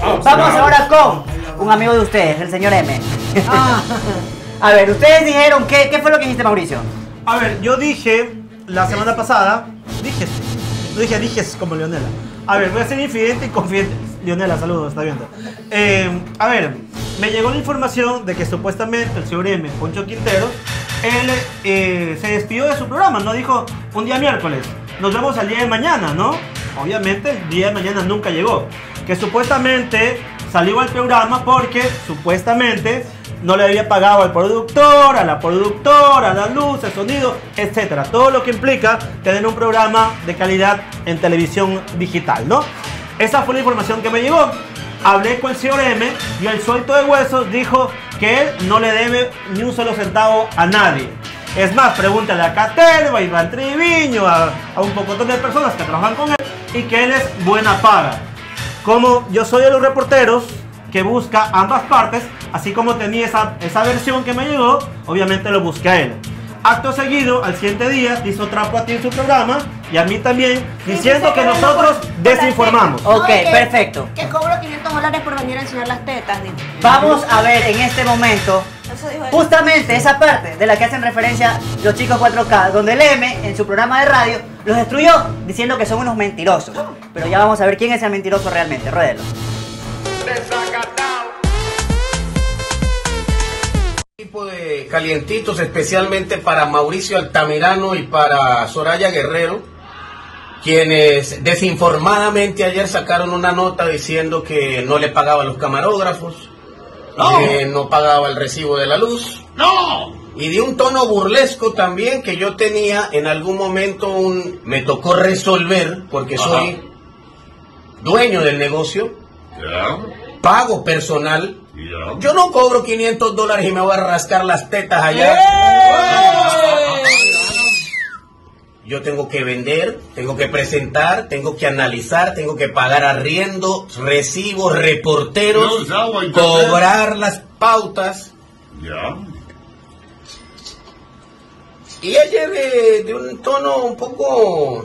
Vamos ahora con un amigo de ustedes, el señor M. Ah. A ver, ustedes dijeron, ¿qué, ¿qué fue lo que dijiste, Mauricio? A ver, yo dije la semana pasada, dije, no dije, dije como Leonela. A ver, voy a ser infidente y confidente. Leonela, saludos, está viendo. Eh, a ver, me llegó la información de que supuestamente el señor M, Poncho Quintero, él eh, se despidió de su programa, ¿no? Dijo un día miércoles, nos vemos al día de mañana, ¿no? Obviamente el día de mañana nunca llegó. Que supuestamente salió al programa porque supuestamente no le había pagado al productor, a la productora, a la luz, el sonido, etcétera. Todo lo que implica tener un programa de calidad en televisión digital, ¿no? Esa fue la información que me llegó. Hablé con el señor M y el suelto de huesos dijo que él no le debe ni un solo centavo a nadie. Es más, pregúntale a Caterva, a Iván Triviño, a, a un poco de personas que trabajan con él y que él es buena paga. Como yo soy de los reporteros que busca ambas partes, así como tenía esa, esa versión que me llegó, obviamente lo busqué a él. Acto seguido, al siguiente día, te hizo trapo a ti en su programa y a mí también, diciendo que nosotros desinformamos. Ok, que- perfecto. Que cobro 500 dólares por venir a enseñar las tetas. dijo. Vamos a ver en este momento justamente esa parte de la que hacen referencia los chicos 4K, donde el M en su programa de radio los destruyó diciendo que son unos mentirosos. Pero ya vamos a ver quién es el mentiroso realmente. Ruédelo. tipo de calientitos especialmente para Mauricio Altamirano y para Soraya Guerrero, quienes desinformadamente ayer sacaron una nota diciendo que no le pagaba a los camarógrafos, que no pagaba el recibo de la luz. Y de un tono burlesco también que yo tenía en algún momento un me tocó resolver porque soy dueño del negocio, pago personal. Yo no cobro 500 dólares y me voy a rascar las tetas allá. Yo tengo que vender, tengo que presentar, tengo que analizar, tengo que pagar arriendo, recibos, reporteros, cobrar las pautas. Ya. Y ella de, de un tono un poco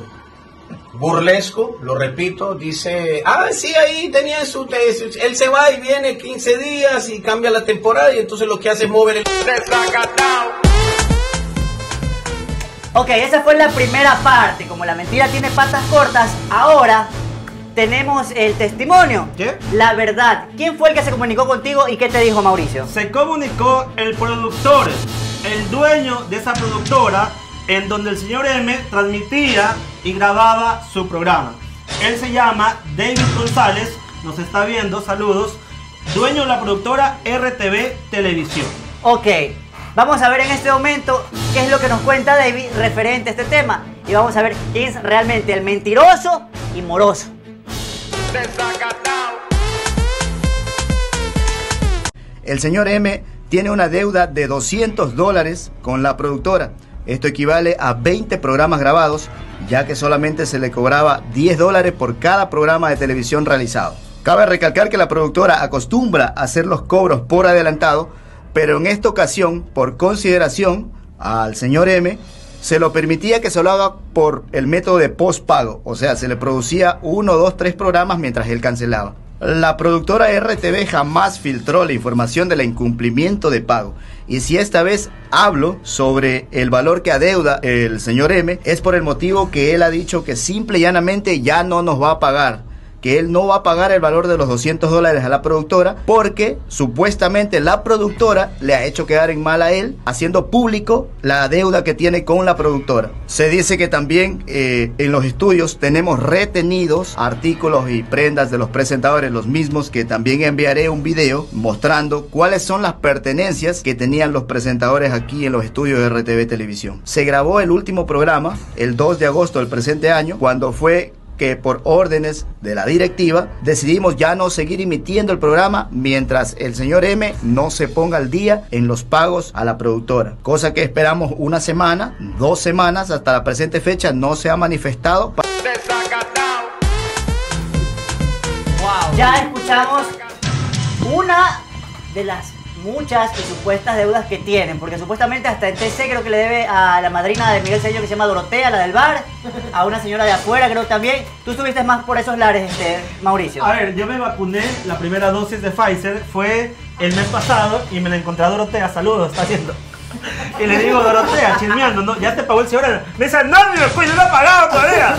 burlesco, lo repito, dice, ah, sí, ahí tenía su, te- su- él se va y viene 15 días y cambia la temporada y entonces lo que hace es mover el... Ok, esa fue la primera parte. Como la mentira tiene patas cortas, ahora tenemos el testimonio. ¿Qué? La verdad. ¿Quién fue el que se comunicó contigo y qué te dijo Mauricio? Se comunicó el productor, el dueño de esa productora, en donde el señor M transmitía y grababa su programa. Él se llama David González, nos está viendo, saludos, dueño de la productora RTV Televisión. Ok, vamos a ver en este momento qué es lo que nos cuenta David referente a este tema. Y vamos a ver quién es realmente el mentiroso y moroso. El señor M tiene una deuda de 200 dólares con la productora. Esto equivale a 20 programas grabados, ya que solamente se le cobraba 10 dólares por cada programa de televisión realizado. Cabe recalcar que la productora acostumbra hacer los cobros por adelantado, pero en esta ocasión, por consideración al señor M, se lo permitía que se lo haga por el método de postpago, o sea, se le producía uno, dos, tres programas mientras él cancelaba. La productora RTV jamás filtró la información del incumplimiento de pago. Y si esta vez hablo sobre el valor que adeuda el señor M, es por el motivo que él ha dicho que simple y llanamente ya no nos va a pagar que él no va a pagar el valor de los 200 dólares a la productora porque supuestamente la productora le ha hecho quedar en mal a él haciendo público la deuda que tiene con la productora. Se dice que también eh, en los estudios tenemos retenidos artículos y prendas de los presentadores, los mismos que también enviaré un video mostrando cuáles son las pertenencias que tenían los presentadores aquí en los estudios de RTV Televisión. Se grabó el último programa el 2 de agosto del presente año cuando fue que por órdenes de la directiva decidimos ya no seguir emitiendo el programa mientras el señor M no se ponga al día en los pagos a la productora. Cosa que esperamos una semana, dos semanas, hasta la presente fecha no se ha manifestado. Ya escuchamos una de las muchas y supuestas deudas que tienen, porque supuestamente hasta el TC creo que le debe a la madrina de Miguel Sello que se llama Dorotea, la del bar, a una señora de afuera creo también. Tú estuviste más por esos lares, este, Mauricio. A ver, yo me vacuné, la primera dosis de Pfizer fue el mes pasado y me la encontré a Dorotea, saludos, está haciendo. Y le digo, Dorotea, chismeando, ¿no? Ya te pagó el señor. Me dice, no, después no lo ha pagado todavía.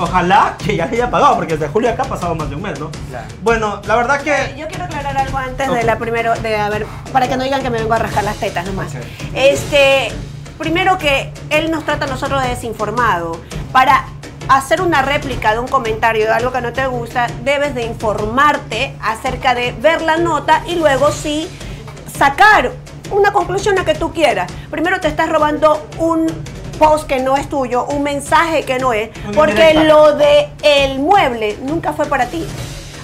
Ojalá que ya le haya pagado, porque desde julio acá ha pasado más de un mes, ¿no? Claro. Bueno, la verdad que. Yo quiero aclarar algo antes de la primero, de a ver, para que no digan que me vengo a rascar las tetas nomás. Ok. Este, primero que él nos trata a nosotros de desinformado. Para hacer una réplica de un comentario de algo que no te gusta, debes de informarte acerca de ver la nota y luego sí sacar una conclusión a que tú quieras. Primero te estás robando un post que no es tuyo, un mensaje que no es, porque lo de el mueble nunca fue para ti.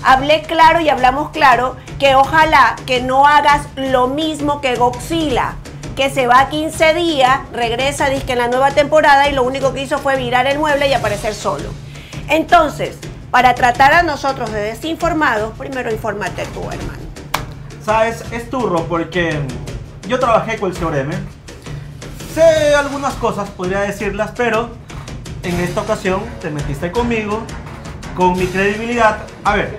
Hablé claro y hablamos claro que ojalá que no hagas lo mismo que Godzilla, que se va 15 días, regresa disque en la nueva temporada y lo único que hizo fue virar el mueble y aparecer solo. Entonces, para tratar a nosotros de desinformados, primero infórmate tú, hermano. ¿Sabes? Es turro porque yo trabajé con el señor M. Sé algunas cosas, podría decirlas, pero en esta ocasión te metiste conmigo, con mi credibilidad. A ver,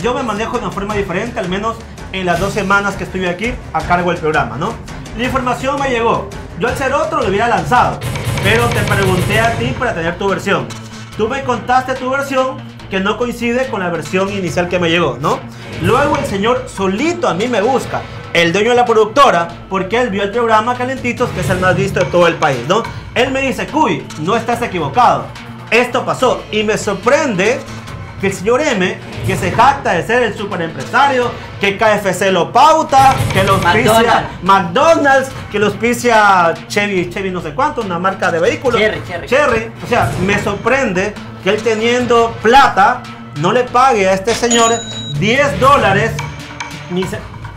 yo me manejo de una forma diferente, al menos en las dos semanas que estuve aquí a cargo del programa, ¿no? La información me llegó. Yo al ser otro lo hubiera lanzado, pero te pregunté a ti para tener tu versión. Tú me contaste tu versión que no coincide con la versión inicial que me llegó, ¿no? Luego el señor solito a mí me busca, el dueño de la productora, porque él vio el programa Calentitos, que es el más visto de todo el país, ¿no? Él me dice, Cuy, no estás equivocado. Esto pasó y me sorprende que el señor M, que se jacta de ser el super empresario, que KFC lo pauta, que los auspicia McDonald's. McDonald's, que los auspicia Chevy, Chevy no sé cuánto, una marca de vehículos. Cherry, Cherry. Cherry. O sea, me sorprende que él teniendo plata no le pague a este señor 10 dólares,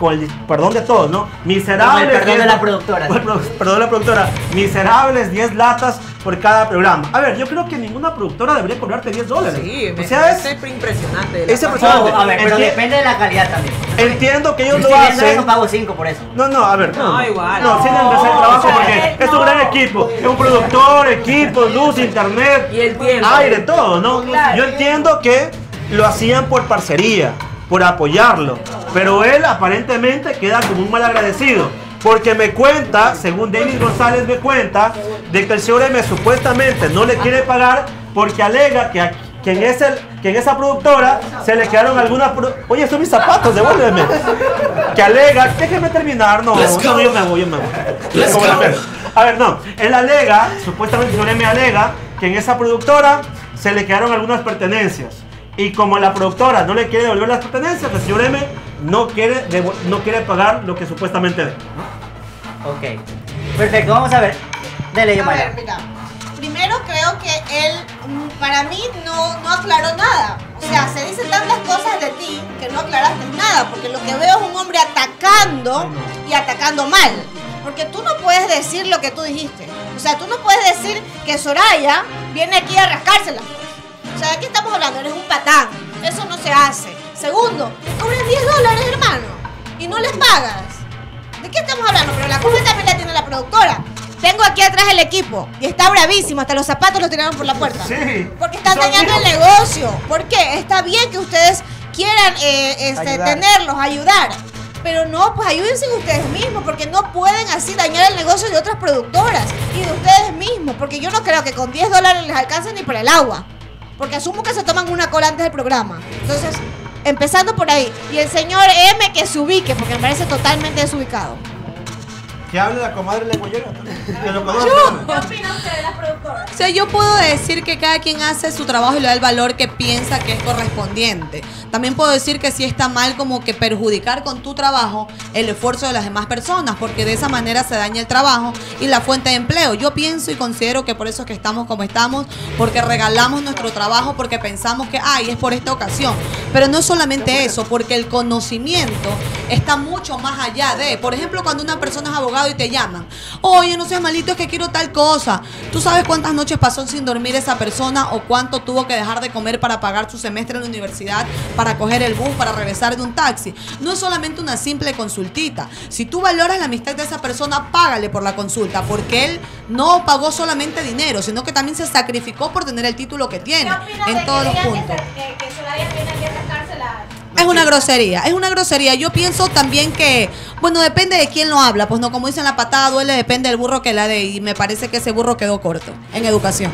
con el perdón de todos, ¿no? Miserables. Con el perdón de 10 la productora. con el pro- Perdón de la productora. Miserables 10 latas por cada programa. A ver, yo creo que ninguna productora debería cobrarte 10 dólares. Sí, o sea, parece es, impresionante. personaje- Ojo, a ver, pero Enti- depende de la calidad también. entiendo que ellos estoy lo viendo eso, hacen. pago 5 por eso. No, no, a ver. No, igual. No, sí le empecé el No, trabajo o sea, porque es un no. gran equipo. Es un productor, equipo, luz, internet, Y el tiempo. aire, todo, ¿no? Claro. Yo entiendo que lo hacían por parcería, por apoyarlo. Pero él aparentemente queda como un mal agradecido. Porque me cuenta, según David González me cuenta, de que el señor M supuestamente no le quiere pagar porque alega que, que, en, ese, que en esa productora se le quedaron algunas... Oye, son mis zapatos, devuélveme. Que alega, déjeme terminar, no, no, yo me voy, yo me voy. A ver, no, él alega, supuestamente el señor M alega, que en esa productora se le quedaron algunas pertenencias. Y como la productora no le quiere devolver las pertenencias, el señor M no quiere, no quiere pagar lo que supuestamente debe. Ok. Perfecto, vamos a ver. Dele, yo A ver, mira. Primero creo que él, mm, para mí, no, no aclaró nada. O sea, se dicen tantas cosas de ti que no aclaraste nada, porque lo que veo es un hombre atacando y atacando mal. Porque tú no puedes decir lo que tú dijiste. O sea, tú no puedes decir que Soraya viene aquí a rascársela. Sea, ¿de qué estamos hablando? Eres un patán. Eso no se hace. Segundo, te cobran 10 dólares, hermano, y no les pagas. ¿De qué estamos hablando? Pero la culpa también la tiene la productora. Tengo aquí atrás el equipo y está bravísimo. Hasta los zapatos los tiraron por la puerta. Sí. Porque están dañando el negocio. ¿Por qué? Está bien que ustedes quieran eh, este, Ayudar. tenerlos, ayudar. Pero no, pues ayúdense ustedes mismos, porque no pueden así dañar el negocio de otras productoras y de ustedes mismos, porque yo no creo que con 10 dólares les alcance ni para el agua, porque asumo que se toman una cola antes del programa. Entonces, empezando por ahí. Y el señor M que se ubique, porque me parece totalmente desubicado. Que hable la comadre leguayera. Que lo conozca. ¿Qué opina usted de las productoras? O sea, yo puedo decir que cada quien hace su trabajo y le da el valor que piensa que es correspondiente. También puedo decir que sí está mal como que perjudicar con tu trabajo el esfuerzo de las demás personas, porque de esa manera se daña el trabajo y la fuente de empleo. Yo pienso y considero que por eso es que estamos como estamos, porque regalamos nuestro trabajo, porque pensamos que, ay, es por esta ocasión. Pero no es solamente eso, porque el conocimiento está mucho más allá de, por ejemplo, cuando una persona es abogado cerrado y te llaman. Oye, no seas malito, es que quiero tal cosa. ¿Tú sabes cuántas noches pasó sin dormir esa persona o cuánto tuvo que dejar de comer para pagar su semestre en la universidad, para coger el bus, para regresar de un taxi? No es solamente una simple consultita. Si tú valoras la amistad de esa persona, págale por la consulta, porque él no pagó solamente dinero, sino que también se sacrificó por tener el título que tiene en todos los puntos. Es una grosería, es una grosería. Yo pienso también que, bueno, depende de quién lo habla. Pues no, como dicen la patada duele, depende del burro que la dé. Y me parece que ese burro quedó corto en educación.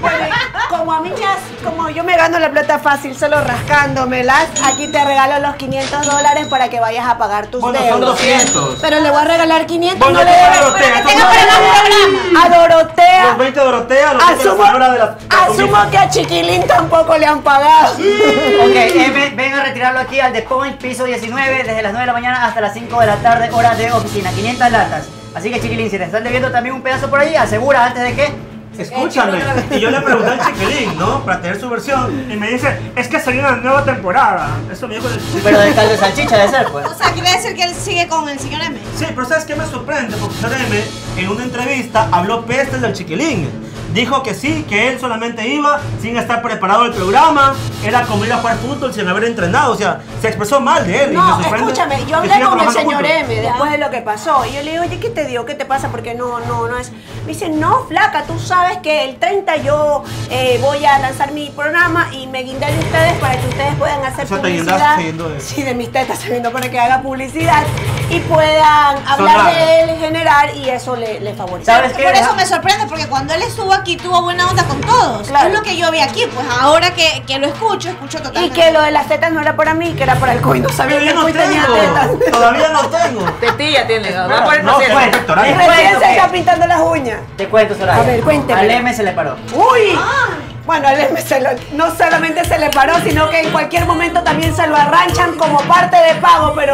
Como a mí me has- como yo me gano la plata fácil solo rascándomelas, aquí te regalo los 500 dólares para que vayas a pagar tus Bueno, son deudas. 200. Pero le voy a regalar 500. Bueno, no le debe- paga Dorotea, que tenga para el. A Dorotea. Los 20 de Dorotea, los 20 de la Asumo, señora de la- de la asumo que a Chiquilín tampoco le han pagado. Ok, M, ven a retirarlo aquí al The Point, piso 19, desde las 9 de la mañana hasta las 5 de la tarde, hora de oficina, 500 latas. Así que chiquilín, si te están debiendo también un pedazo por ahí, asegura antes de que... Escúchame, y yo le pregunté al chiquilín, ¿no? Para tener su versión, y me dice, es que salió una nueva temporada. Eso me dijo el Pero del caldo de salchicha debe ser, pues. O sea, quiere decir que él sigue con el señor M. Sí, pero ¿sabes qué me sorprende? Porque señor M, en una entrevista, habló pestes del chiquilín. Dijo que sí, que él solamente iba sin estar preparado el programa, era como ir a jugar fútbol sin haber entrenado, o sea, se expresó mal de él. y No, me escúchame, yo hablé con el señor juntos. M después de lo que pasó. Y yo le digo, oye, ¿qué te dio? ¿Qué te pasa? Porque no, no, no es. Me dice, no, flaca, tú sabes que el 30 yo eh, voy a lanzar mi programa y me guindé de ustedes para que ustedes puedan hacer O sea, publicidad. de- Sí, de mis tetas siguiendo para que haga publicidad y puedan hablar Sonar. de él, generar y eso le, le favorece. ¿Sabes qué? Por eso me sorprende, porque cuando él estuvo aquí tuvo buena onda con todos. Claro. Es lo que yo vi aquí, pues ahora que, que lo escucho, escucho Y totalmente. que lo de las tetas no era para mí, que era para el cuy. No sabía que no tenía tetas. tengo, todavía no tengo. Tetilla tiene, va por el No, Recién se está pintando las uñas. Te cuento, Soraya. A ver, cuénteme. Al M se le paró. ¡Uy! Bueno, al M se lo- no solamente se le paró, sino que en cualquier momento también se lo arranchan como parte de pago, pero